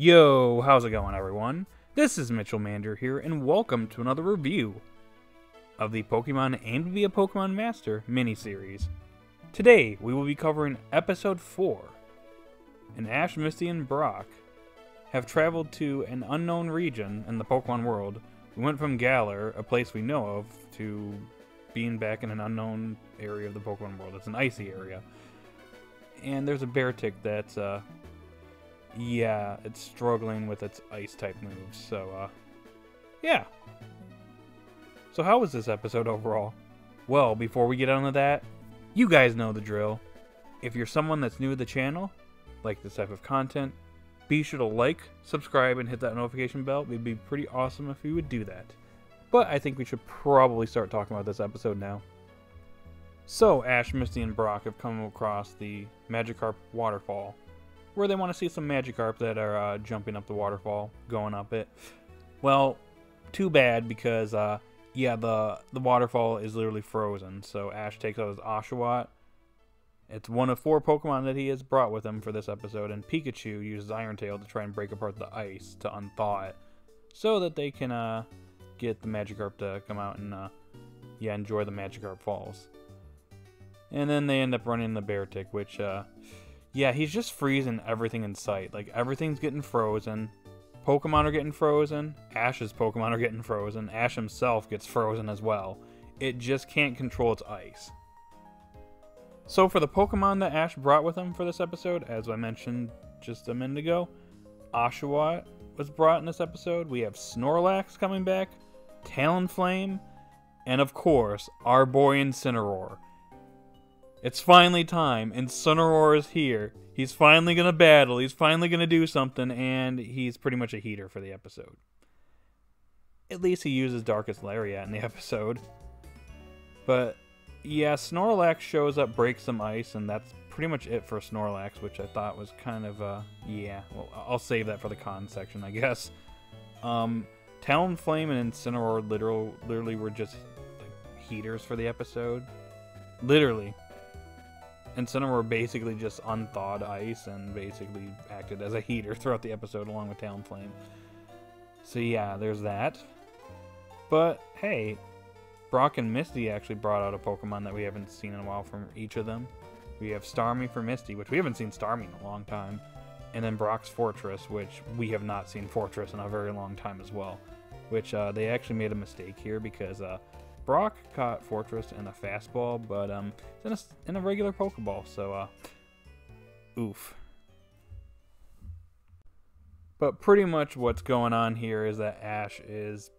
Yo, how's it going, everyone? This is Mitchel Mander here, and welcome to another review of the Pokemon Aim to be a Pokemon Master miniseries. Today, we will be covering Episode 4. And Ash, Misty, and Brock have traveled to an unknown region in the Pokemon world. We went from Galar, a place we know of, to being back in an unknown area of the Pokemon world. It's an icy area. And there's a Beartic that's, uh, yeah, it's struggling with its ice type moves. So, uh, yeah. So, how was this episode overall? Well, before we get onto that, you guys know the drill. If you're someone that's new to the channel, like this type of content, be sure to like, subscribe, and hit that notification bell. It'd be pretty awesome if you would do that. But I think we should probably start talking about this episode now. So, Ash, Misty, and Brock have come across the Magikarp waterfall where they want to see some Magikarp that are uh, jumping up the waterfall, going up it. Well, too bad because uh, yeah, the the waterfall is literally frozen. So Ash takes out his Oshawott. It's one of four Pokemon that he has brought with him for this episode, and Pikachu uses Iron Tail to try and break apart the ice to unthaw it, so that they can uh, get the Magikarp to come out and uh, yeah enjoy the Magikarp Falls. And then they end up running the Beartic, which uh, yeah, he's just freezing everything in sight. Like everything's getting frozen. Pokemon are getting frozen. Ash's Pokemon are getting frozen. Ash himself gets frozen as well. It just can't control its ice. So for the Pokemon that Ash brought with him for this episode, as I mentioned just a minute ago, Oshawott was brought in this episode. We have Snorlax coming back, Talonflame, and of course, our boy Incineroar. It's finally time, and Incineroar is here. He's finally gonna battle. He's finally gonna do something, and he's pretty much a heater for the episode. At least he uses Darkest Lariat in the episode. But yeah, Snorlax shows up, breaks some ice, and that's pretty much it for Snorlax, which I thought was kind of uh yeah. Well, I'll save that for the con section, I guess. Um, Talonflame and Incineroar literal, literally were just like, heaters for the episode. Literally, Incineroar basically just unthawed ice and basically acted as a heater throughout the episode along with Talonflame. So yeah, there's that. But hey, Brock and Misty actually brought out a Pokemon that we haven't seen in a while from each of them. We have Starmie for Misty, which we haven't seen Starmie in a long time. And then Brock's Forretress, which we have not seen Forretress in a very long time as well. Which uh, they actually made a mistake here because uh, Brock caught Forretress in a Fast Ball, but um, it's in a, in a regular Pokeball, so uh, oof. But pretty much what's going on here is that Ash is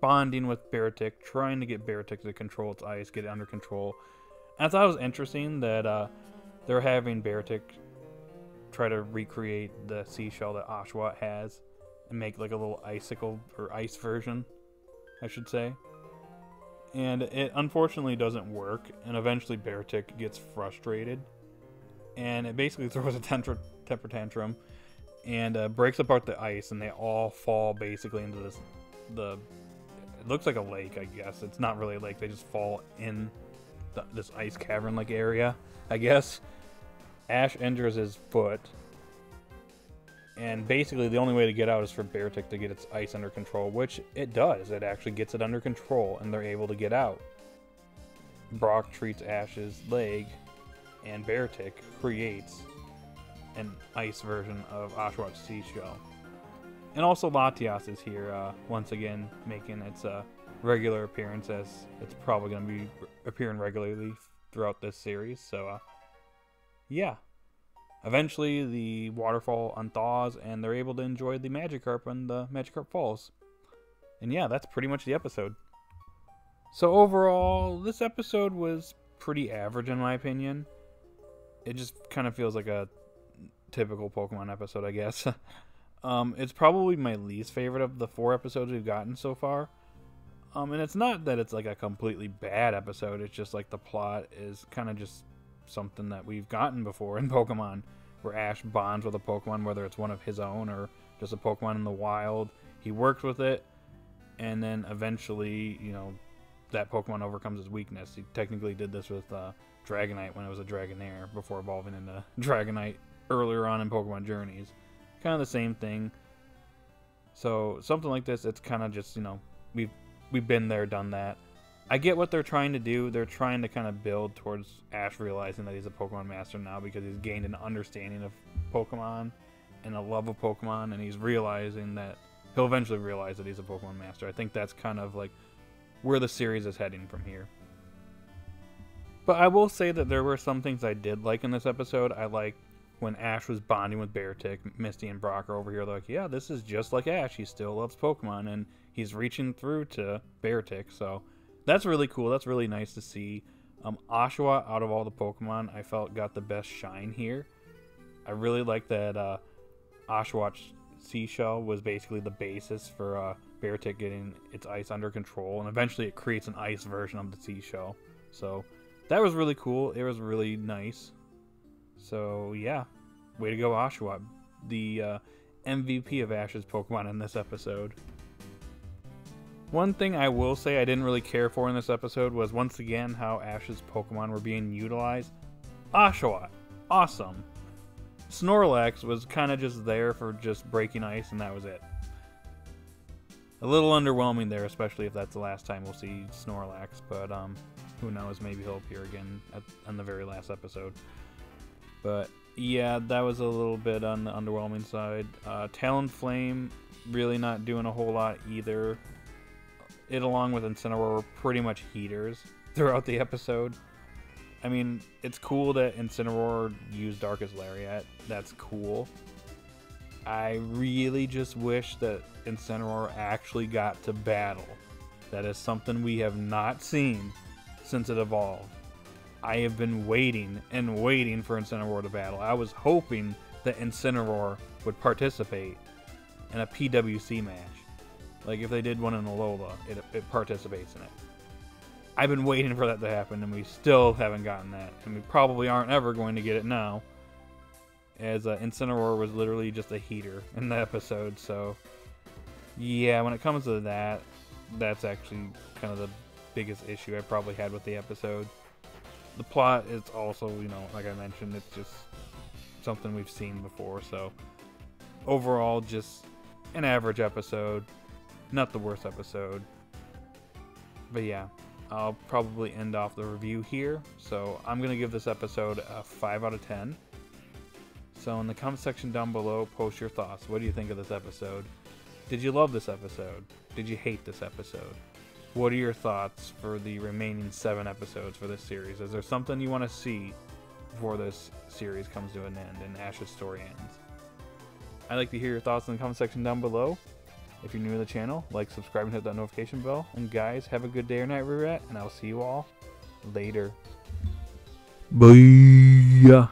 bonding with Beartic, trying to get Beartic to control its ice, get it under control. And I thought it was interesting that uh, they're having Beartic try to recreate the seashell that Oshawott has and make like a little icicle or ice version, I should say and it unfortunately doesn't work and eventually Beartic gets frustrated and it basically throws a temper, temper tantrum and uh, breaks apart the ice and they all fall basically into this the it looks like a lake i guess. It's not really a lake they just fall in the, this ice cavern like area i guess. Ash injures his foot and basically, the only way to get out is for Beartic to get its ice under control, which it does. It actually gets it under control, and they're able to get out. Brock treats Ash's leg, and Beartic creates an ice version of Oshawott Seashell. And also Latias is here, uh, once again, making its uh, regular appearance, as it's probably going to be appearing regularly throughout this series. So, uh, yeah. Eventually, the waterfall unthaws, and they're able to enjoy the Magikarp when the Magikarp falls. And yeah, that's pretty much the episode. So overall, this episode was pretty average in my opinion. It just kind of feels like a typical Pokemon episode, I guess. um, it's probably my least favorite of the four episodes we've gotten so far. Um, and it's not that it's like a completely bad episode. It's just like the plot is kind of just something that we've gotten before in Pokemon, where Ash bonds with a Pokemon, whether it's one of his own or just a Pokemon in the wild. He works with it, and then eventually, you know, that Pokemon overcomes his weakness. He technically did this with uh, Dragonite when it was a Dragonair before evolving into Dragonite earlier on in Pokemon Journeys. kind of the same thing. So something like this, it's kind of just you know we've we've been there, done that. I get what they're trying to do. They're trying to kind of build towards Ash realizing that he's a Pokemon master now because he's gained an understanding of Pokemon and a love of Pokemon, and he's realizing that he'll eventually realize that he's a Pokemon master. I think that's kind of like where the series is heading from here. But I will say that there were some things I did like in this episode. I like when Ash was bonding with Beartic, Misty and Brock are over here. They're like, yeah, this is just like Ash. He still loves Pokemon, and he's reaching through to Beartic. So that's really cool. That's really nice to see. Um, Oshawott, out of all the Pokemon, I felt got the best shine here. I really like that uh, seashell was basically the basis for uh, Beartic getting its ice under control, and eventually it creates an ice version of the seashell. So that was really cool. It was really nice. So yeah, way to go, Oshawott, the uh, MVP of Ash's Pokemon in this episode. One thing I will say I didn't really care for in this episode was once again how Ash's Pokemon were being utilized. Oshawott, awesome. Snorlax was kind of just there for just breaking ice, and that was it. A little underwhelming there, especially if that's the last time we'll see Snorlax, but um, who knows, maybe he'll appear again at, on the very last episode. But yeah, that was a little bit on the underwhelming side. Uh, Talonflame, really not doing a whole lot either it along with Incineroar were pretty much heaters throughout the episode. I mean, it's cool that Incineroar used Darkest Lariat. That's cool. I really just wish that Incineroar actually got to battle. That is something we have not seen since it evolved. I have been waiting and waiting for Incineroar to battle. I was hoping that Incineroar would participate in a PWC match. Like if they did one in Alola, it, it participates in it. I've been waiting for that to happen, and we still haven't gotten that, and we probably aren't ever going to get it now. As uh, Incineroar was literally just a heater in the episode, so yeah, when it comes to that, that's actually kind of the biggest issue I probably had with the episode. The plot is also, you know, like I mentioned, it's just something we've seen before, so overall, just an average episode not the worst episode. But yeah, I'll probably end off the review here. So I'm going to give this episode a 5 out of 10. So in the comment section down below, post your thoughts. What do you think of this episode? Did you love this episode? Did you hate this episode? What are your thoughts for the remaining seven episodes for this series? Is there something you want to see before this series comes to an end and Ash's story ends? I'd like to hear your thoughts in the comment section down below. If you're new to the channel, like, subscribe, and hit that notification bell. And guys, have a good day or night where you're at, and I'll see you all later. Bye.